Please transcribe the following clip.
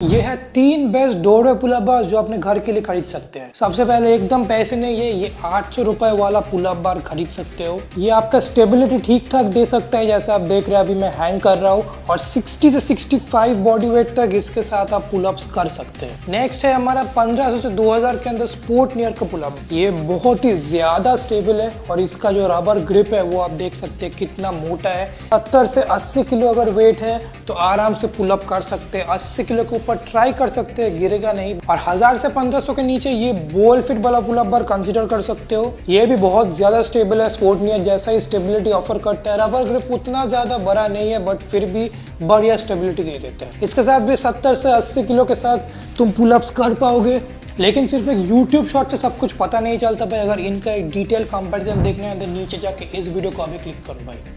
ये है तीन बेस्ट डोरवे पुलअप बार जो अपने घर के लिए खरीद सकते हैं। सबसे पहले एकदम पैसे नहीं है, ये आठ सौ रुपए वाला पुलअप बार खरीद सकते हो। ये आपका स्टेबिलिटी ठीक ठाक दे सकता है, जैसे आप देख रहे हैं, अभी मैं हैंग कर रहा हूँ और 60 से 65 बॉडी वेट तक इसके साथ आप पुलअप्स कर सकते हैं। नेक्स्ट है हमारा 1500 से 2000 के अंदर स्पोर्ट नियर का पुलअप ये बहुत ही ज़्यादा स्टेबल है और इसका जो रबर ग्रिप है, वो आप देख सकते हैं कितना मोटा है। सत्तर से अस्सी किलो अगर वेट है तो आराम से पुलअप कर सकते हैं, अस्सी किलो के ऊपर ट्राई कर सकते हैं, गिरेगा नहीं। और हज़ार से पंद्रह सौ के नीचे ये बोल फिट वाला पुलअप बार कंसिडर कर सकते हो। ये भी बहुत ज़्यादा स्टेबल है स्पोर्ट नियर जैसा ही स्टेबिलिटी ऑफ़र करता है। रबर ग्रिप उतना ज़्यादा बड़ा नहीं है बट फिर भी बढ़िया स्टेबिलिटी दे देता है। इसके साथ भी सत्तर से अस्सी किलो के साथ तुम पुलअप्स कर पाओगे। लेकिन सिर्फ़ एक YouTube शॉट से सब कुछ पता नहीं चलता भाई। अगर इनका एक डिटेल कंपेरिजन देखना है तो नीचे जाके इस वीडियो को अभी क्लिक करो भाई।